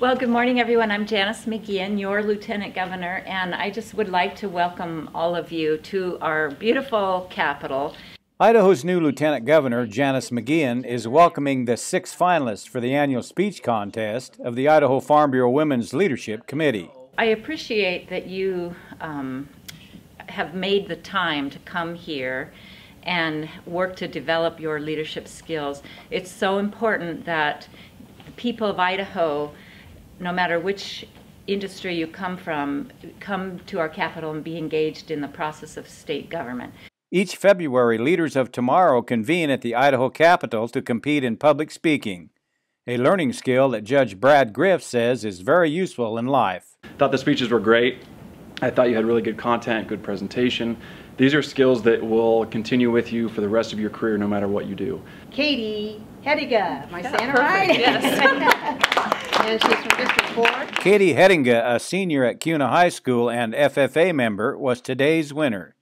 Well, good morning, everyone. I'm Janice McGeachin, your Lieutenant Governor, and I just would like to welcome all of you to our beautiful capital. Idaho's new Lieutenant Governor, Janice McGeachin, is welcoming the six finalists for the annual speech contest of the Idaho Farm Bureau Women's Leadership Committee. I appreciate that you um, have made the time to come here and work to develop your leadership skills. It's so important that the people of Idaho, no matter which industry you come from, come to our capital and be engaged in the process of state government. Each February, leaders of tomorrow convene at the Idaho Capitol to compete in public speaking, a learning skill that Judge Brad Griff says is very useful in life. Thought the speeches were great. I thought you had really good content, good presentation. These are skills that will continue with you for the rest of your career no matter what you do. Katie Hediga, my I saying right? Yes. and she's from District 4. Katie Hettinga, a senior at Kuna High School and FFA member, was today's winner.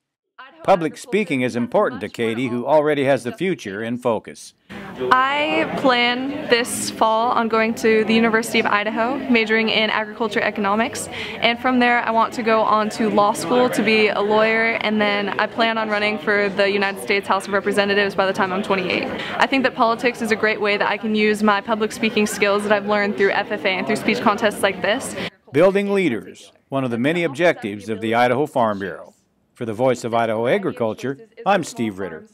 Public speaking is important to Katie, who already has the future in focus. I plan this fall on going to the University of Idaho, majoring in agriculture economics, and from there I want to go on to law school to be a lawyer, and then I plan on running for the United States House of Representatives by the time I'm 28. I think that politics is a great way that I can use my public speaking skills that I've learned through FFA and through speech contests like this. Building leaders, one of the many objectives of the Idaho Farm Bureau. For the Voice of Idaho Agriculture, I'm Steve Ritter.